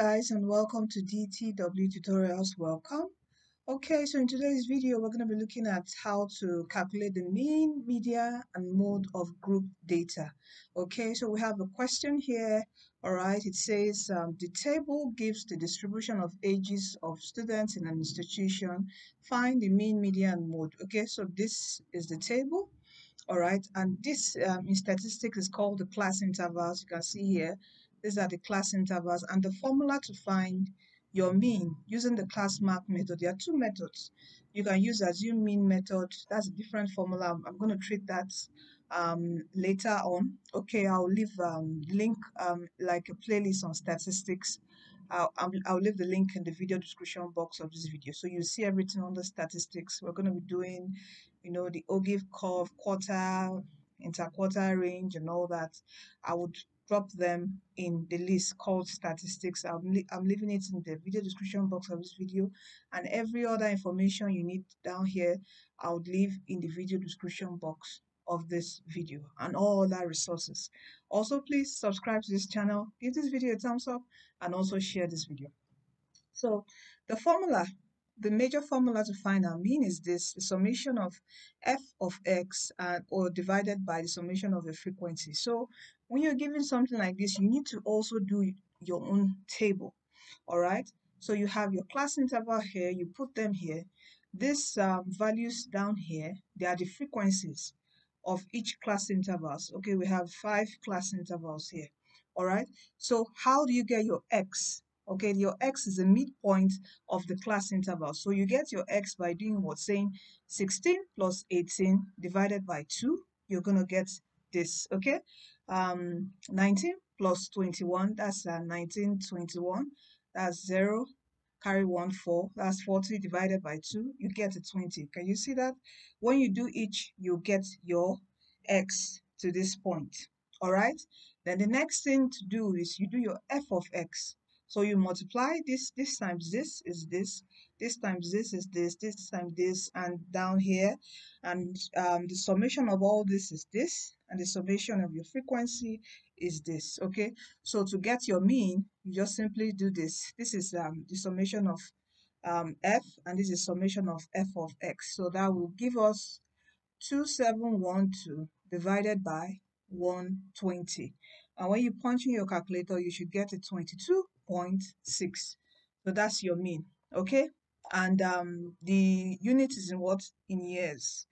guys and welcome to DTW tutorials. Welcome. Okay so in today's video we're going to be looking at how to calculate the mean media and mode of group data. Okay so we have a question here. All right it says um, the table gives the distribution of ages of students in an institution. Find the mean media and mode. Okay so this is the table. All right and this um, in statistics is called the class intervals. You can see here these are the class intervals and the formula to find your mean using the class mark method. There are two methods. You can use assume mean method. That's a different formula. I'm, going to treat that um, later on. Okay, I'll leave um, link um, like a playlist on statistics. I'll, I'll, I'll leave the link in the video description box of this video. So you see everything on the statistics. We're going to be doing, you know, the ogive curve, quarter, interquarter range and all that. I would drop them in the list called statistics. I'm, I'm leaving it in the video description box of this video and every other information you need down here, I would leave in the video description box of this video and all other resources. Also, please subscribe to this channel, give this video a thumbs up and also share this video. So the formula the major formula to find our mean is this, the summation of f of x uh, or divided by the summation of a frequency. So when you're given something like this, you need to also do your own table, all right? So you have your class interval here, you put them here. These um, values down here, they are the frequencies of each class intervals. Okay, we have five class intervals here, all right? So how do you get your x? Okay, your x is the midpoint of the class interval. So you get your x by doing what? Saying 16 plus 18 divided by 2. You're going to get this, okay? Um, 19 plus 21, that's uh, 19, 21. That's 0, carry 1, 4. That's 40 divided by 2. You get a 20. Can you see that? When you do each, you get your x to this point. All right? Then the next thing to do is you do your f of x. So you multiply this, this times this is this, this times this is this, this times this, and down here. And um, the summation of all this is this, and the summation of your frequency is this, okay? So to get your mean, you just simply do this. This is um, the summation of um, f, and this is summation of f of x. So that will give us 2712 divided by 120. And when you punch in your calculator, you should get a 22.6 So that's your mean, okay? And um, the unit is in what? In years,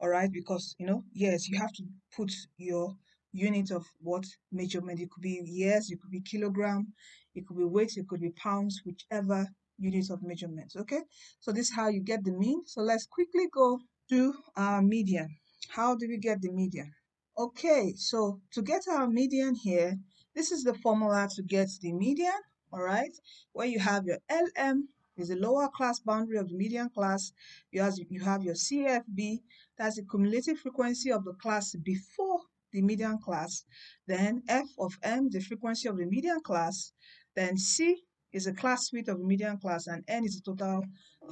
all right? Because, you know, yes you have to put your unit of what measurement. It could be years, it could be kilogram, it could be weight, it could be pounds, whichever unit of measurement, okay? So this is how you get the mean. So let's quickly go to our median. How do we get the median? Okay, so to get our median here, this is the formula to get the median all right where you have your lm is the lower class boundary of the median class you have you have your cfb that's the cumulative frequency of the class before the median class. Then f of m the frequency of the median class. Then c is the class width of the median class and n is the total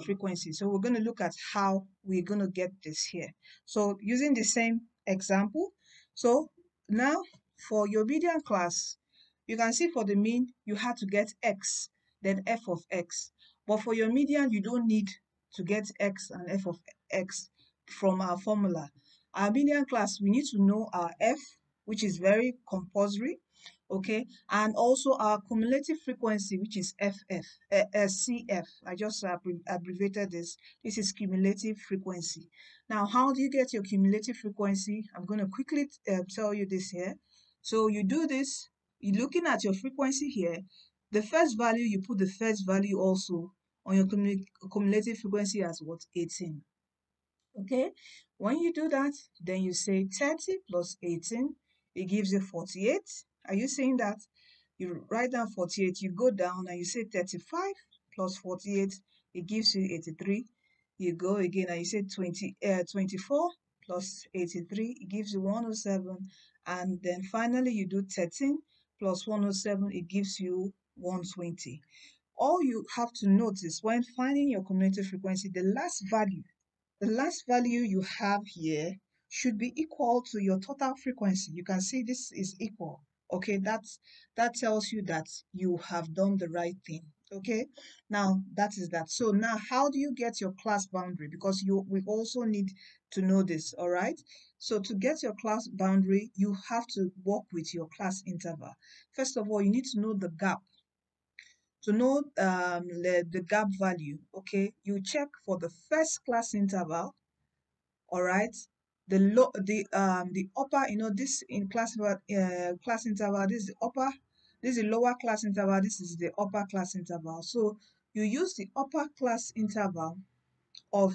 frequency. So we're going to look at how we're going to get this here. So using the same example so now for your median class you can see for the mean, you had to get x, then f of x. But for your median, you don't need to get x and f of x from our formula. Our median class, we need to know our f, which is very compulsory, okay? And also our cumulative frequency, which is FF, uh, uh, CF. I just abbreviated this. This is cumulative frequency. Now, how do you get your cumulative frequency? I'm going to quickly uh, tell you this here. So you do this you're looking at your frequency here, the first value, you put the first value also on your cumulative frequency as what? 18. Okay, when you do that, then you say 30 plus 18, it gives you 48. Are you saying that? You write down 48, you go down and you say 35 plus 48, it gives you 83. You go again and you say 20, uh, 24 plus 83, it gives you 107. And then finally you do 13 plus 107, it gives you 120. All you have to notice when finding your cumulative frequency, the last value, the last value you have here should be equal to your total frequency. You can see this is equal. Okay, that's that tells you that you have done the right thing. Okay, now that is that. So now how do you get your class boundary? Because you we also need to know this, all right? So to get your class boundary, you have to work with your class interval. First of all, you need to know the gap. To know um, the, the gap value, okay, you check for the first class interval, all right? The low, the um, the upper, you know, this in class uh, class interval, this is the upper, this is the lower class interval, this is the upper class interval. So you use the upper class interval of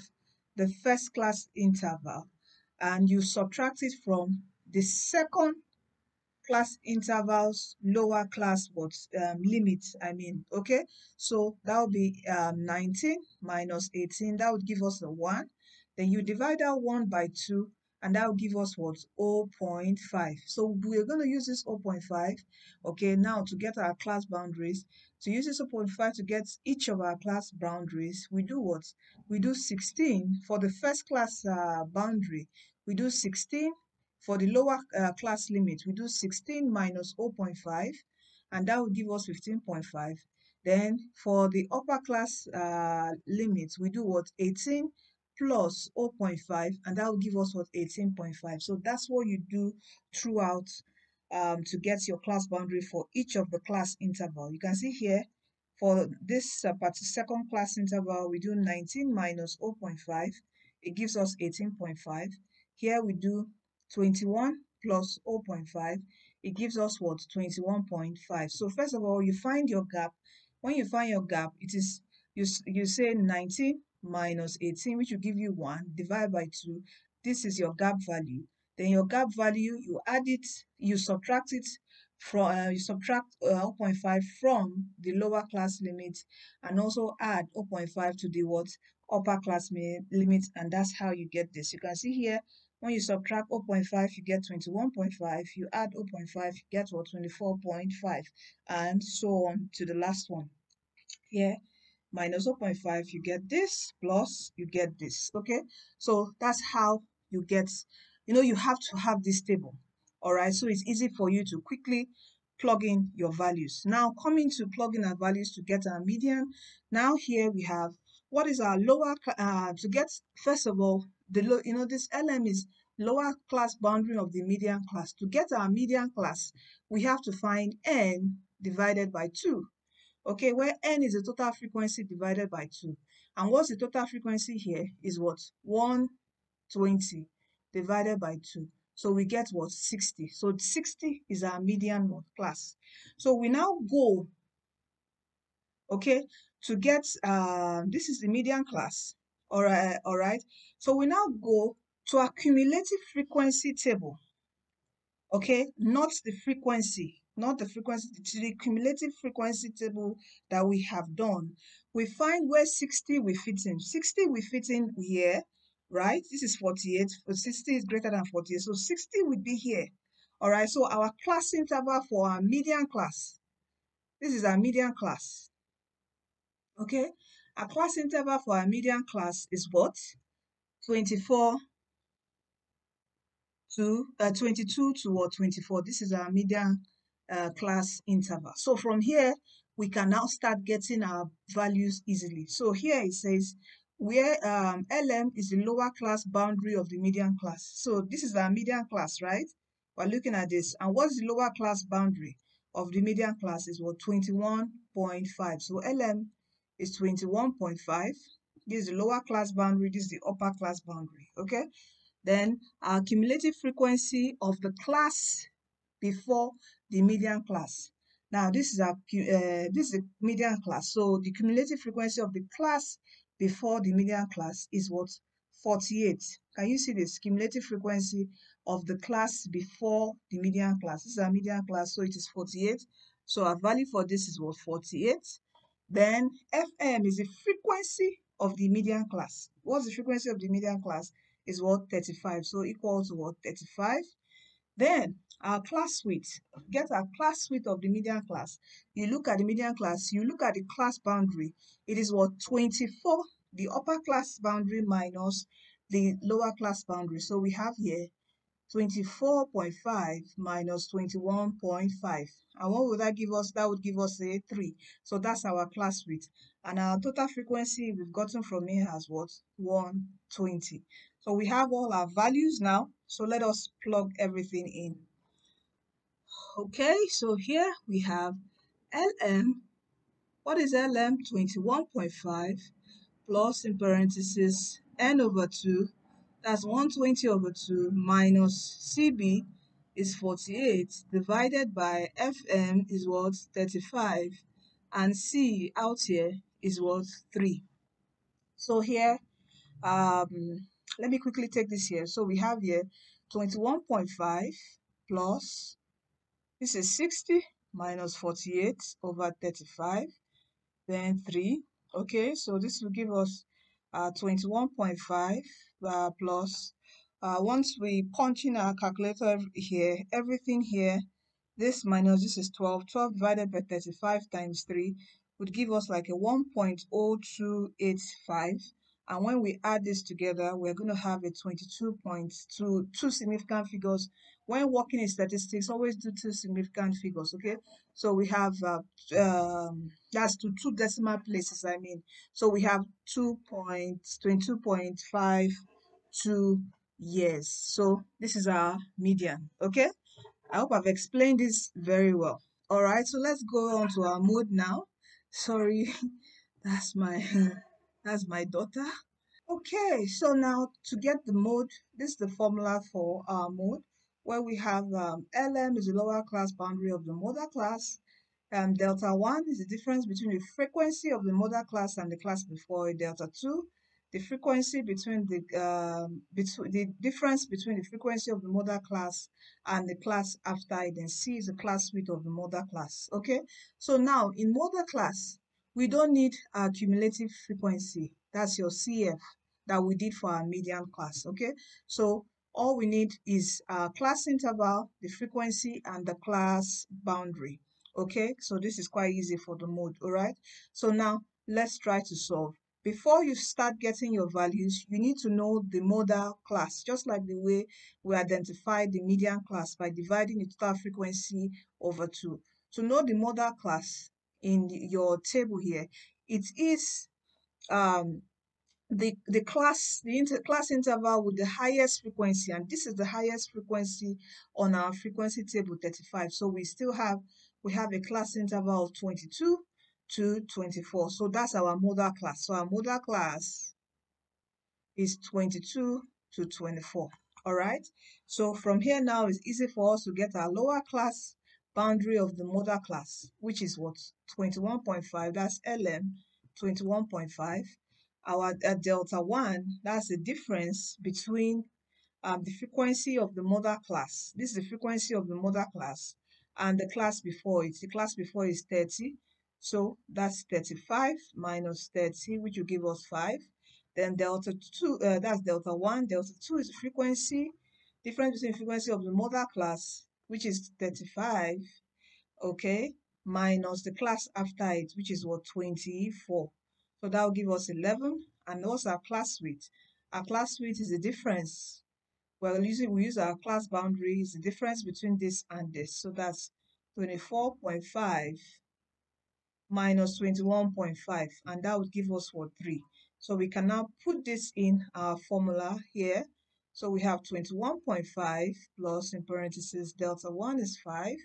the first class interval and you subtract it from the second class intervals lower class what um, limits i mean okay? So that would be um, 19 minus 18 that would give us a 1 then you divide that 1 by 2 and that will give us what? 0.5 so we're going to use this 0.5 okay now to get our class boundaries. To use this 0.5 to get each of our class boundaries we do what? We do 16 for the first class uh, boundary we do 16 for the lower uh, class limit we do 16 minus 0.5 and that will give us 15.5 then for the upper class uh, limit we do what? 18 plus 0.5 and that will give us what? 18.5 so that's what you do throughout um, to get your class boundary for each of the class interval. You can see here for this uh, second class interval we do 19 minus 0.5 it gives us 18.5 here we do 21 plus 0.5 it gives us what 21.5 so first of all you find your gap when you find your gap it is you you say 19 minus 18, which will give you 1, divided by 2. This is your gap value. Then your gap value, you add it, you subtract it from, uh, you subtract uh, 0.5 from the lower class limit and also add 0.5 to the what upper class limit and that's how you get this. You can see here when you subtract 0.5 you get 21.5 you add 0.5 you get what? 24.5 and so on to the last one. Here minus 0.5, you get this, plus you get this, okay? So that's how you get, you know, you have to have this table, all right? So it's easy for you to quickly plug in your values. Now coming to plug in our values to get our median, now here we have what is our lower, uh, to get, first of all, the low, you know, this LM is lower class boundary of the median class. To get our median class, we have to find n divided by 2 okay, where n is the total frequency divided by 2. And what's the total frequency here is what? 120 divided by 2. So we get what? 60. So 60 is our median class. So we now go, okay, to get, uh, this is the median class, all right, all right. So we now go to cumulative frequency table, okay, not the frequency, not the frequency, to the cumulative frequency table that we have done, we find where 60 will fit in. 60 will fit in here, right? This is 48. 60 is greater than 48. So 60 would be here. All right, so our class interval for our median class. This is our median class. Okay, our class interval for our median class is what? 24 to uh, 22 to what 24. This is our median uh, class interval. So from here, we can now start getting our values easily. So here it says where um, LM is the lower class boundary of the median class. So this is our median class, right? We're looking at this. And what's the lower class boundary of the median class is what 21.5. So LM is 21.5. This is the lower class boundary. This is the upper class boundary. Okay. Then our cumulative frequency of the class before the median class. Now, this is a uh, this is a median class. So the cumulative frequency of the class before the median class is what 48. Can you see this cumulative frequency of the class before the median class? This is a median class, so it is 48. So our value for this is what 48. Then FM is the frequency of the median class. What's the frequency of the median class? Is what 35. So equal to what 35. Then our class width, get our class width of the median class. You look at the median class, you look at the class boundary. It is what 24, the upper class boundary minus the lower class boundary. So we have here 24.5 minus 21.5. And what would that give us? That would give us a 3. So that's our class width. And our total frequency we've gotten from here as what? 120. So we have all our values now. So let us plug everything in. Okay, so here we have LM. What is LM? 21.5 plus in parentheses n over 2 that's 120 over 2 minus CB is 48 divided by FM is what 35 and C out here is what 3. So here, um, let me quickly take this here. So we have here 21.5 plus, this is 60 minus 48 over 35, then 3. Okay, so this will give us uh, 21.5 uh, plus. Uh, once we punch in our calculator here, everything here, this minus this is 12. 12 divided by 35 times 3 would give us like a 1.0285 and when we add this together we're going to have a 22.2 two significant figures. When working in statistics always do two significant figures okay? So we have uh, um, that's to two decimal places i mean. So we have 2.22.52 years. So this is our median okay? I hope i've explained this very well. All right so let's go on to our mode now. Sorry that's my that's my daughter. Okay so now to get the mode this is the formula for our mode where we have um, lm is the lower class boundary of the modal class and delta 1 is the difference between the frequency of the modal class and the class before it delta 2 the frequency between the um, between the difference between the frequency of the modal class and the class after it then c is the class width of the modal class okay? So now in modal class we don't need our cumulative frequency. That's your cf that we did for our median class okay? So all we need is our class interval the frequency and the class boundary okay? So this is quite easy for the mode all right so now let's try to solve. Before you start getting your values, you need to know the modal class, just like the way we identify the median class by dividing the total frequency over 2. To know the modal class in your table here, it is um, the, the class, the inter class interval with the highest frequency, and this is the highest frequency on our frequency table 35. So we still have, we have a class interval of 22 to 24. So that's our modal class. So our modal class is 22 to 24. All right. So from here now, it's easy for us to get our lower class boundary of the modal class, which is what? 21.5. That's LM 21.5. Our uh, delta 1, that's the difference between um, the frequency of the modal class. This is the frequency of the modal class and the class before it. The class before is 30 so that's 35 minus 30, which will give us 5. Then delta 2, uh, that's delta 1. Delta 2 is frequency, difference between frequency of the modal class, which is 35, okay, minus the class after it, which is what, 24. So that will give us 11. And what's our class width? Our class width is the difference. Well, usually we use our class boundary, is the difference between this and this. So that's 24.5 minus 21.5 and that would give us what 3 so we can now put this in our formula here so we have 21.5 plus in parentheses delta 1 is 5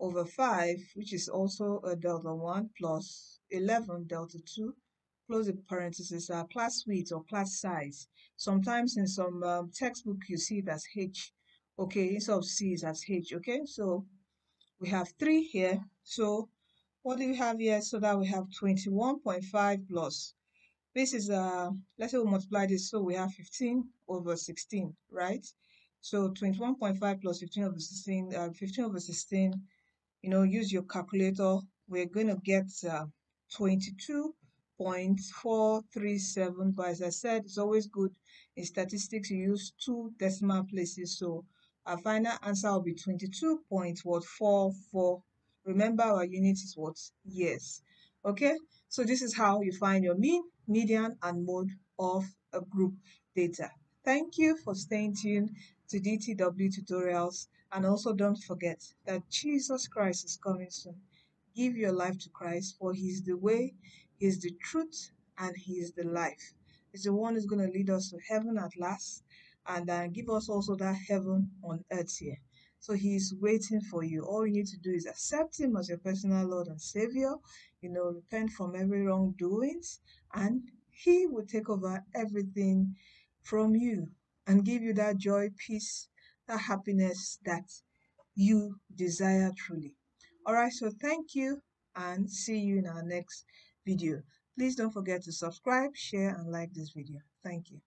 over 5 which is also a delta 1 plus 11 delta 2 close the parentheses our class width or class size sometimes in some um, textbook you see it as h okay instead of c is as h okay so we have 3 here so what do we have here? So that we have 21.5 plus. This is, uh, let's say we multiply this, so we have 15 over 16, right? So 21.5 plus 15 over 16, uh, 15 over 16, you know, use your calculator. We're going to get uh, 22.437. But as I said, it's always good in statistics, you use two decimal places. So our final answer will be 22.44 Remember our unit is what? Years. Okay, so this is how you find your mean, median, and mode of a group data. Thank you for staying tuned. to DTW tutorials. And also don't forget that Jesus Christ is coming soon. Give your life to Christ, for He is the way, He is the truth, and He is the life. He's the one who's going to lead us to heaven at last and uh, give us also that heaven on earth here. So He is waiting for you. All you need to do is accept Him as your personal Lord and Savior. You know, repent from every wrongdoings, and He will take over everything from you and give you that joy, peace, that happiness that you desire truly. All right, so thank you and see you in our next video. Please don't forget to subscribe, share, and like this video. Thank you.